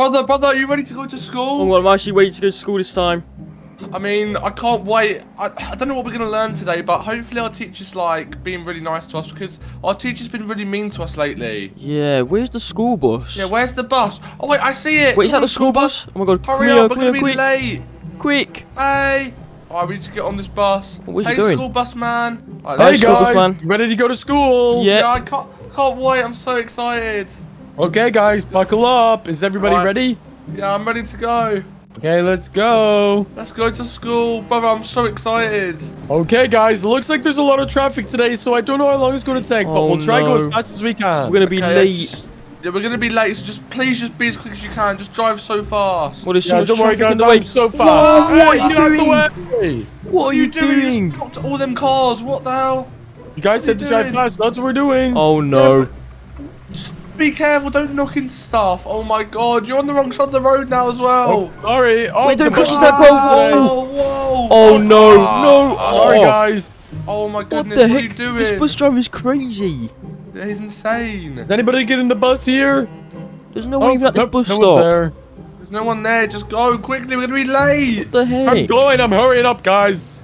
Brother, brother, are you ready to go to school? Oh, well, I'm actually waiting to go to school this time. I mean, I can't wait. I, I don't know what we're going to learn today, but hopefully our teacher's, like, being really nice to us because our teacher's been really mean to us lately. Yeah, where's the school bus? Yeah, where's the bus? Oh, wait, I see it. Wait, is that the school bus? Oh my god, Hurry come here, up, we're going to be quick, late. quick. Hey. Alright, we need to get on this bus. Where's he hey, going? school bus man. Right, Hey, let's Hey go. school bus guys, man. ready to go to school? Yeah. Yeah, I can't, can't wait. I'm so excited. Okay, guys, buckle up. Is everybody Right. ready? Yeah, I'm ready to go. Okay, let's go. Let's go to school. Brother, I'm so excited. Okay, guys, looks like there's a lot of traffic today, so I don't know how long it's going to take, but Oh, we'll try to go as fast as we can. We're gonna be Okay, late. Yeah, we're gonna be late, so just please just be as quick as you can. Just drive so fast. Well, there's so yeah, don't worry, traffic guys, in the way. I'm so fast. Whoa, what Hey, are you get out the doing? What are you doing? You just got to all them cars. What the hell? You guys said to you drive doing? fast. That's what we're doing. Oh no. Be careful. Don't knock into stuff. Oh my God, you're on the wrong side of the road now as well. Oh, sorry. Oh, Wait, don't the crash bus into that is pole. today. Whoa, whoa. Oh no, no. Ah. Sorry, Oh, guys. Oh my What goodness, the what, are you heck? doing? This bus driver is crazy. Yeah, He's insane. Is anybody getting the bus here? There's no one Oh, even at this nope, bus no stop. there. There's no one there. Just go quickly. We're gonna be late. What the heck? I'm going. I'm hurrying up, guys.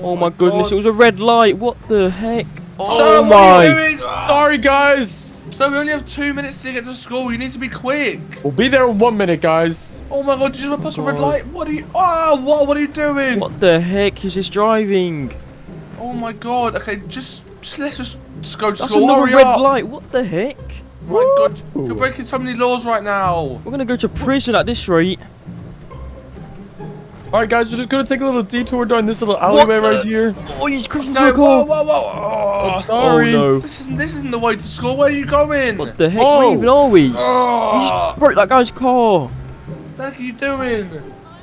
Oh my goodness, it was a red light. What the heck? So, Oh what are you my. doing? Sorry, guys. So we only have two minutes to get to school. You need to be quick. We'll be there in one minute, guys. Oh my god, did you just pass a red oh light? What are you? Oh, what? What are you doing? What the heck is this driving? Oh my god. Okay, just, just let's just, just go to That's school. another red up. light. What the heck? Oh my god, you're breaking so many laws right now. We're gonna go to prison at this rate. All right, guys, we're just gonna take a little detour down this little alleyway right here. Oh, you just crashed into No, a car. whoa, whoa, whoa. Oh, Sorry. Oh no. this isn't this isn't the way to school. Where are you going? What the heck? Oh. Where even are we? You Oh, just broke that guy's car. what are you doing?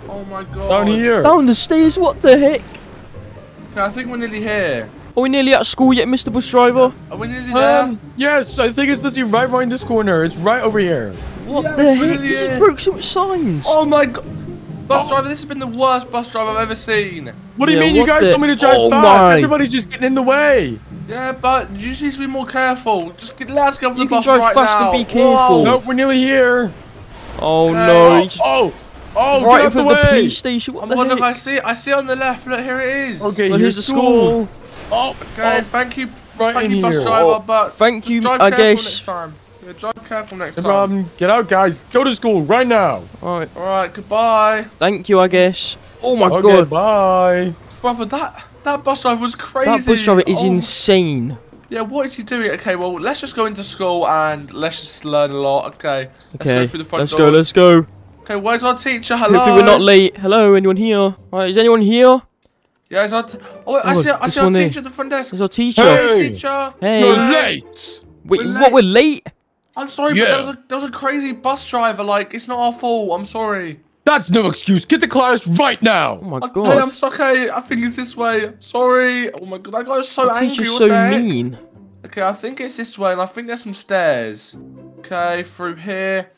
Oh my god. Down here. Down the stairs. What the heck? Okay, I think we're nearly here. Are we nearly at school yet, Mr. Bus Driver? Are we nearly there? Um, yes, I think it's literally right around this corner. It's right over here. What Yes, the heck? nearly You just broke so much signs. Oh my god. Bus driver, this has been the worst bus driver I've ever seen. What do you Yeah, mean? You guys the- told me to drive Oh fast. my. Everybody's just getting in the way. Yeah, but you just need to be more careful. Just get, let us get off the You can drive right fast and be careful. Whoa. Nope, we're nearly here. Oh Okay. no. Oh, just oh, oh, right get in out the front of the way. police station. What the my god, look, I see it. I see it on the left. Look, here it is. Okay, Well, here's here's the school. Oh, Okay, oh, thank you. right thank in you, bus here. driver, Oh, but thank just you, drive I careful guess. Next time. Yeah, drive careful next No time. problem. Get out, guys. Go to school right now. Alright. Alright, goodbye. Thank you, I guess. Oh my okay, god. bye. Brother, that, that bus driver was crazy. That bus driver is Oh, insane. Yeah, what is he doing? Okay, well, let's just go into school and let's just learn a lot. Okay. Let's Okay. go through the front Let's doors. go, let's go. Okay, where's our teacher? Hello. Hopefully we're not late. Hello, anyone here? Alright, is anyone here? Yeah, is our t- oh, I Oh, see, I this see our one there. teacher at the front desk. There's our teacher. Hey. Hey, teacher. Hey. You're late. Wait, we're what? late. We're late? I'm sorry, Yeah. but there was, a, there was a crazy bus driver. Like, it's not our fault. I'm sorry. That's no excuse. Get to class right now. Oh my Okay, god. I'm so- okay. I think it's this way. Sorry. Oh my god, that guy was so The angry. teacher's what so the mean. Okay, I think it's this way, and I think there's some stairs. Okay, through here.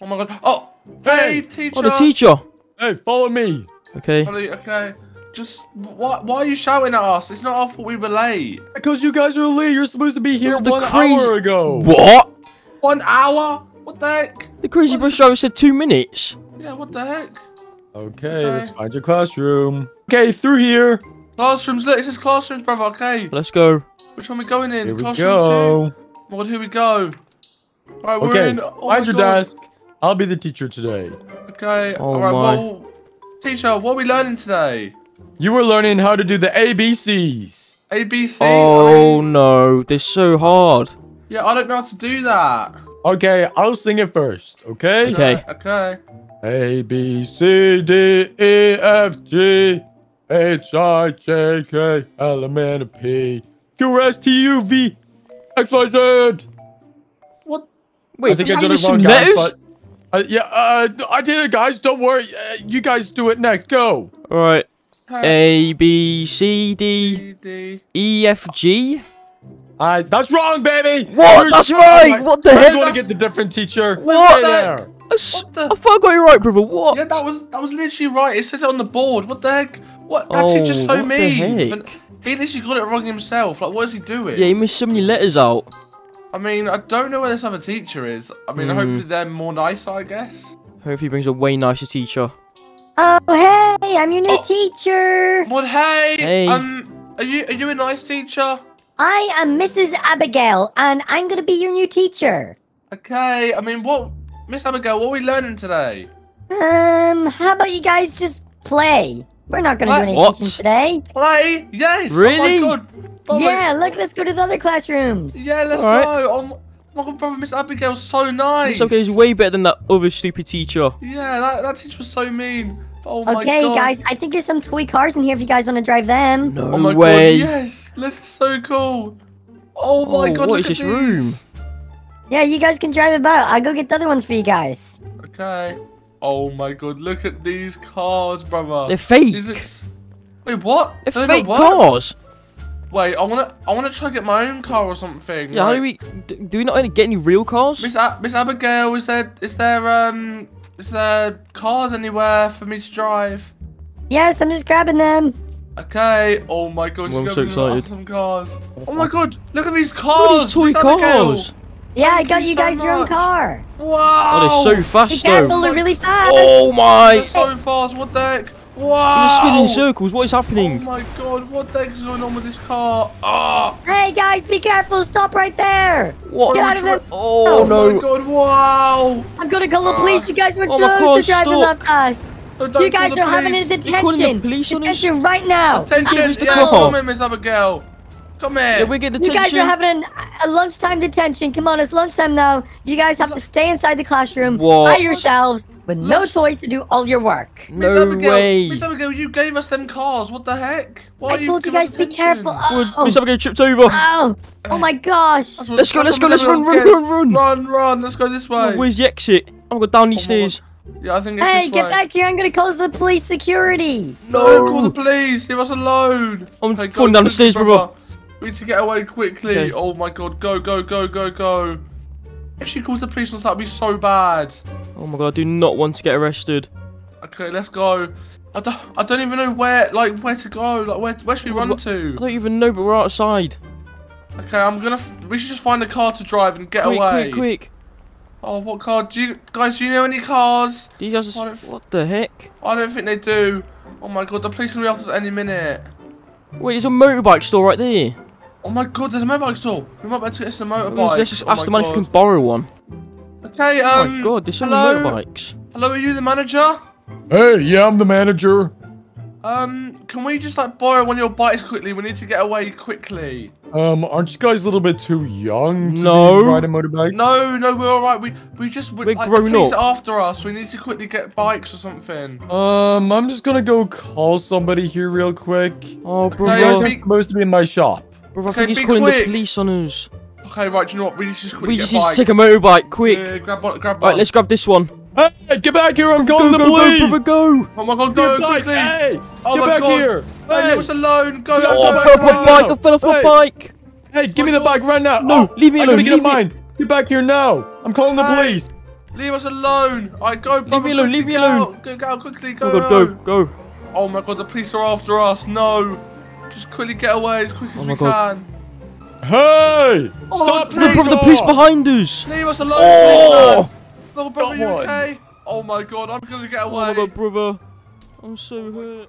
Oh my god. Oh, hey, Hey. teacher. Oh, the teacher. Hey, follow me. Okay. Ollie, Okay, just why, why are you shouting at us? It's not our fault we were late. Because you guys are late. You're supposed to be here one crazy- hour ago. What? One hour? What the heck? The crazy What bus driver said two minutes. Yeah, what the heck? Okay, Okay. let's find your classroom. Okay, through here. Classrooms, look, this is classrooms, brother. Okay, Let's go. which one we going in? Here we Classroom go. two. Oh, God, here we go. Alright, we're Okay, in. Oh find your God. desk. I'll be the teacher today. Okay. Oh Alright, my. well, teacher, what are we learning today? You were learning how to do the ABCs. ABC. Oh Um, no, they're so hard. Yeah, I don't know how to do that. Okay, I'll sing it first, okay? Okay. Okay. A B C D E F G H I J K L M N P Q R S T U V X Y Z. What? Wait, I think I these did it some wrong, guys, letters? but uh, yeah, uh, I did it, guys. Don't worry. Uh, you guys do it next. Go. Alright. Hey. A B C D D, D. E F G. Uh, that's wrong, baby. What? You're- That's right. I'm What the I'm heck? going to get the different teacher. What? Stay there. I s- What the- I thought I got it right, brother. What? Yeah, that was that was literally right. It says it on the board. What the heck? What? That Oh, teacher's so what the mean. heck? He literally got it wrong himself. Like, what is he doing? Yeah, he missed so many letters out. I mean, I don't know where this other teacher is. I mean, Hmm. hopefully they're more nice, I guess. Hopefully he brings a way nicer teacher. Oh, hey, I'm your new Oh. teacher. What? Hey. Hey. Um, are you are you a nice teacher? I am Mrs. Abigail, and I'm gonna be your new teacher. Okay. I mean, what, Miss Abigail? What are we learning today? Um, how about you guys just play? We're not gonna do any What? teaching today. Play? Yes. Really? Oh my god. Oh my- yeah, look, let's go to the other classrooms. Yeah. Let's Alright. go. Oh my, my god, brother, Miss Abigail's so nice. It's okay, he's way better than that other stupid teacher. Yeah, that, that teacher was so mean. Oh my god. Okay, god. guys, I think there's some toy cars in here if you guys want to drive them. No Oh my way. god, yes. This is so cool. Oh my Oh, god, what look is at this room? Yeah, you guys can drive about. I'll go get the other ones for you guys. Okay. Oh my god, look at these cars, brother. They're fake. These ex- Wait, what? They're they not fake work? cars. Wait, I wanna, I wanna try to get my own car or something. Yeah, how do we? Do, do we not only get any real cars? Miss, A- Miss Abigail, is there, is there, um, is there cars anywhere for me to drive? Yes, I'm just grabbing them. Okay. Oh my god, Well, I'm so excited. some cars. Oh my god, look at these What cars. are these toy Miss Abigail. cars? Yeah, I got you you so guys your own car. Wow. Oh, they're so Be fast careful, though. they're really fast. Oh my! They're so fast. What the heck? They're Wow. just spinning in circles. What is happening? Oh my god, what the heck is going on with this car? Ah! Hey guys, be careful! Stop right there! What? Get out of it! Oh, my no! god, wow! I'm gonna call the police. You guys were Oh, close car's to driving stuck. that fast. No, You guys are having a police. You're calling the detention. police? Detention right now. Attention, Where's the yeah, come here, Miss Abigail. Come here. Yeah, we're getting You guys are having an, a lunchtime detention. Come on, it's lunchtime now. You guys have to stay inside the classroom What? by yourselves with no Lunch- toys to do all your work. Miss No Abigail, way. Miss Abigail, you gave us them cars. What the heck? Why I are told you giving guys us be careful. Would Oh, Miss Abigail tripped over. oh, oh my gosh. What- Let's go, let's go, let's run, run, run, run. Run, run, let's go this way. Where's the exit? I'm going down these Oh stairs. Yeah, I think it's Hey, this get way. back here. I'm gonna call the police security. No, call the police. Leave us alone. I'm Okay, falling down the stairs, brother. We need to get away quickly. Okay. Oh my god, go, go, go, go, go. If she calls the police on us, that'd be so bad. Oh my god, I do not want to get arrested. Okay, let's go. I don't, I don't even know where, like, where to go. Like, where, where should we run to? I don't even know, but we're outside. Okay, I'm gonna. f- We should just find a car to drive and get quick, away. quick, quick. Oh, what car? Do you guys? Do you know any cars? These guys What are... What the heck? I don't think they do. Oh my god, the police will be after us any minute. Wait, there's a motorbike store right there. Oh my god, there's a motorbike store. We might be able to get some motorbikes. Let's just oh ask the man if we can borrow one. Okay, Oh um. my god, there's so hello? many motorbikes. Hello, are you the manager? Hey, yeah, I'm the manager. Um, can we just like borrow one of your bikes quickly? We need to get away quickly. Um, aren't you guys a little bit too young to No. be riding motorbikes? No, no, we're all right. We we just we, We're like, grown the police up. after us. We need to quickly get bikes or something. Um, I'm just gonna go call somebody here real quick. Oh, bro. You guys are supposed to be in my shop. Brother, I Okay, think he's be calling the police on us. Okay, right. Do you know what? We just quickly We just need to take a motorbike, quick. Yeah, grab one. Grab one. Right, let's grab this one. Hey, get back here! I'm Go, calling go, the go, police. brother, go! Oh my god, Get go quickly! Hey, Oh get back God. here! Hey, Hey, leave us alone. Go, Oh, go, I fell off my bike. I fell off my Hey. bike! hey, give me the bike right now! No, oh, leave me I alone, gotta get leave on me- mine. Get back here now! I'm calling the Hey. police. Leave us alone. Alright, go, brother. me alone, leave me go. alone. Go, go, quickly, oh go. Oh god, go, go. Oh my god, the police are after us. No. Just quickly get away as quick as Oh we God. can. Hey! Oh, Stop! please. Look, brother, the police behind us! Leave us alone. Oh! please. Oh, brother, Got you okay? Oh my god, I'm gonna get Oh away. my brother. I'm so hurt.